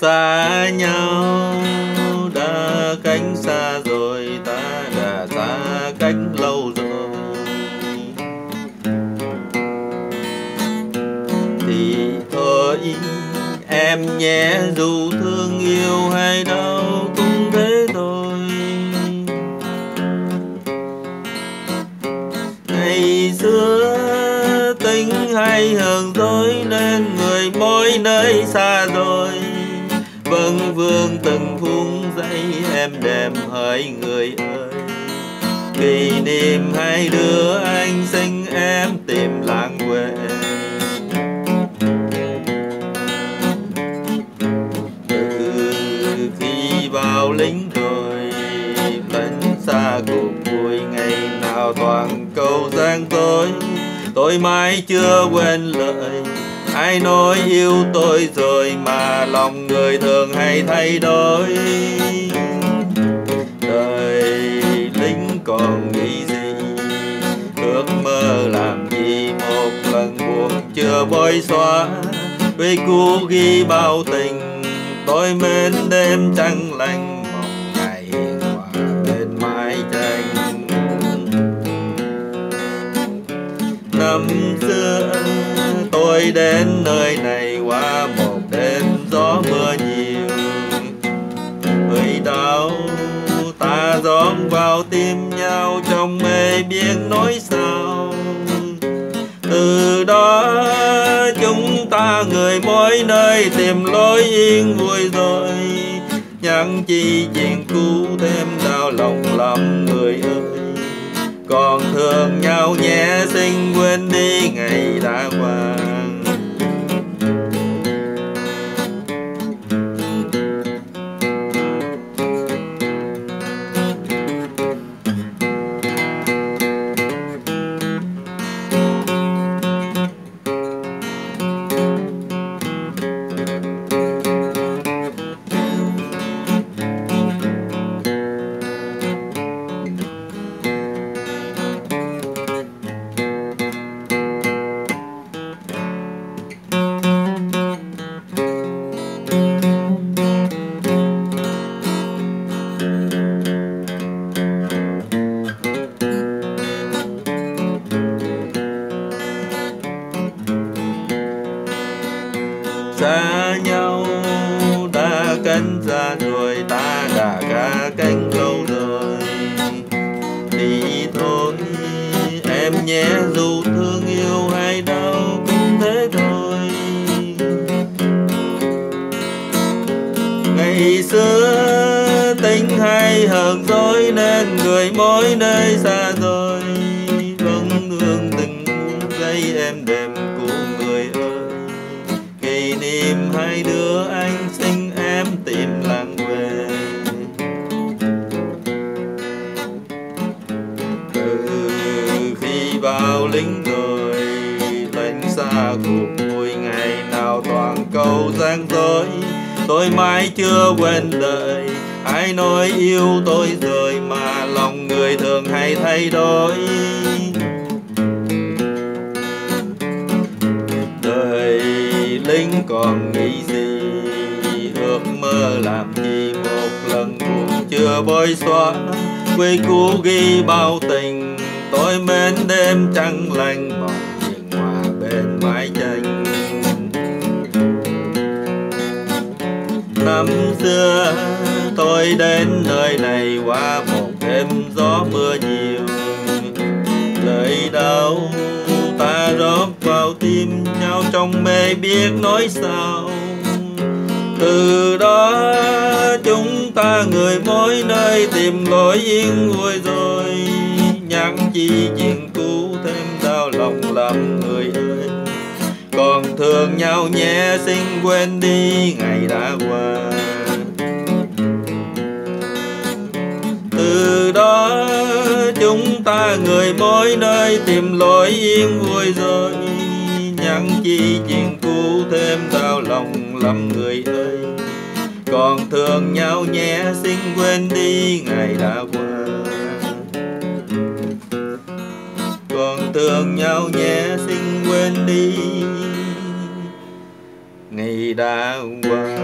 xa nhau. Đã cách xa rồi, ta đã xa cách lâu rồi. Thì thôi, em nhé, dù thương yêu hay đau cũng thế thôi. Ngày xưa tình hay hờn dối nên người mỗi nơi xa rồi vâng vương từng phút giây em đềm hỡi người ơi. Kỷ niệm hai đứa anh sinh em tìm lãng quên từ khi vào lính rồi vẫn xa cuộc vui ngày nào toàn câu giang tôi tôi mãi chưa quên lời ai nói yêu tôi rồi mà lòng người thường hay thay đổi. Đời lính còn nghĩ gì? Ước mơ làm gì? Một lần buồn chưa bôi xóa. Quê cũ ghi bao tình, tôi mến đêm trăng lành. Tôi đến nơi này qua một đêm gió mưa nhiều. Người đau ta dón vào tim nhau, trong mê biết nói sao. Từ đó chúng ta người mỗi nơi tìm lối yên vui rồi. Nhắn chi chuyện cũ thêm đau lòng lắm người ơi. Còn thương nhau nhé, xin quên đi ngày đã nhé dù thương yêu hay đau cũng thế thôi. Ngày xưa tính hay hờn dối nên người mỗi nơi xa rồi. Tính lính rồi xa cuộc vui ngày nào toàn cầu gian dối tôi mãi chưa quên đời, ai nói yêu tôi rồi mà lòng người thường hay thay đổi. Đời lính còn nghĩ gì, ước mơ làm gì một lần buồn chưa bôi xóa. Quê cũ ghi bao tình tôi mến đêm trăng lành mộng nhìn hòa bên mái tranh. Năm xưa tôi đến nơi này qua một đêm gió mưa nhiều. Lời đau ta rót vào tim nhau trong mê biết nói sao. Từ đó chúng ta người mỗi nơi tìm lối yên vui rồi nhắc chi chuyện cũ thêm đau lòng lắm người ơi. Còn thương nhau nhé, xin quên đi, ngày đã qua. Từ đó chúng ta người mỗi nơi tìm lối yên vui rồi. Nhắn chi chuyện cũ thêm đau lòng lắm người ơi. Còn thương nhau nhé, xin quên đi, ngày đã qua. Tưởng nhau nhé xin quên đi. Ngày đã qua.